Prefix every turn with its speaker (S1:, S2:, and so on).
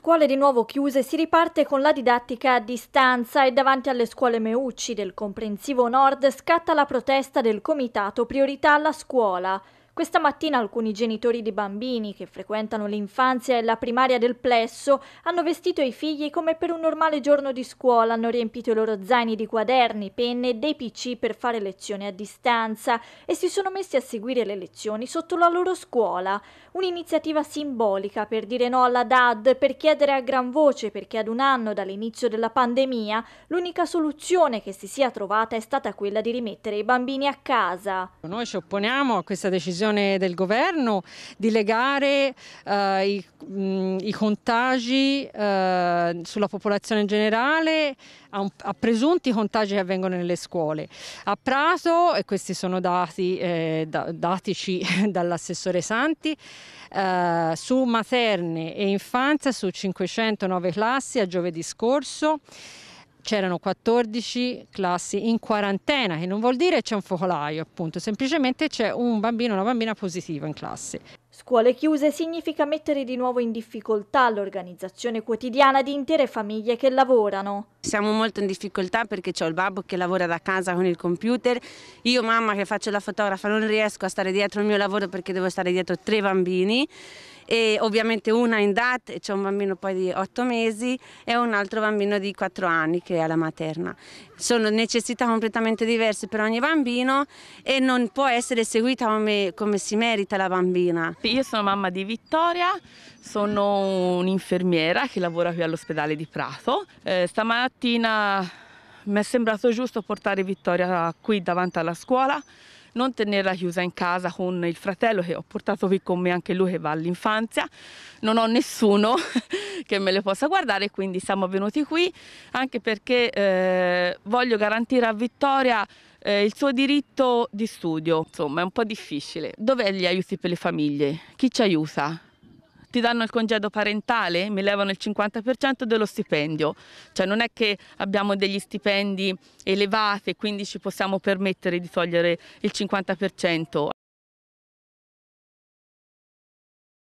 S1: Scuole di nuovo chiuse, si riparte con la didattica a distanza e davanti alle scuole Meucci del comprensivo nord scatta la protesta del comitato Priorità alla scuola. Questa mattina alcuni genitori di bambini che frequentano l'infanzia e la primaria del plesso hanno vestito i figli come per un normale giorno di scuola, hanno riempito i loro zaini di quaderni, penne e dei PC per fare lezioni a distanza e si sono messi a seguire le lezioni sotto la loro scuola. Un'iniziativa simbolica per dire no alla DAD, per chiedere a gran voce perché ad un anno dall'inizio della pandemia l'unica soluzione che si sia trovata è stata quella di rimettere i bambini a casa.
S2: Noi ci opponiamo a questa decisione decisione del governo di legare eh, i, mh, i, contagi eh, sulla popolazione in generale a, un, a, presunti contagi che avvengono nelle scuole. A Prato, e questi sono dati eh, da, datici dall'assessore Santi, Uh, su materne e infanzia su 509 classi a giovedì scorso c'erano 14 classi in quarantena, che non vuol dire c'è un focolaio, appunto, semplicemente c'è un bambino o una bambina positiva in classe.
S1: Scuole chiuse significa mettere di nuovo in difficoltà l'organizzazione quotidiana di intere famiglie che lavorano.
S3: Siamo molto in difficoltà perché ho il babbo che lavora da casa con il computer, io mamma che faccio la fotografa non riesco a stare dietro il mio lavoro perché devo stare dietro tre bambini e ovviamente una in DAT c'è un bambino poi di 8 mesi e un altro bambino di 4 anni che è alla materna. Sono necessità completamente diverse per ogni bambino e non può essere seguita come, come si merita la bambina.
S4: Io sono mamma di Vittoria, sono un'infermiera che lavora qui all'ospedale di Prato. Eh, stamattina mi è sembrato giusto portare Vittoria qui davanti alla scuola non tenerla chiusa in casa con il fratello che ho portato qui con me, anche lui che va all'infanzia. Non ho nessuno che me le possa guardare, quindi siamo venuti qui anche perché eh, voglio garantire a Vittoria eh, il suo diritto di studio. Insomma, è un po' difficile. Dov'è gli aiuti per le famiglie? Chi ci aiuta? Ti danno il congedo parentale, mi levano il 50% dello stipendio. Cioè non è che abbiamo degli stipendi elevati e quindi ci possiamo permettere di togliere il 50%.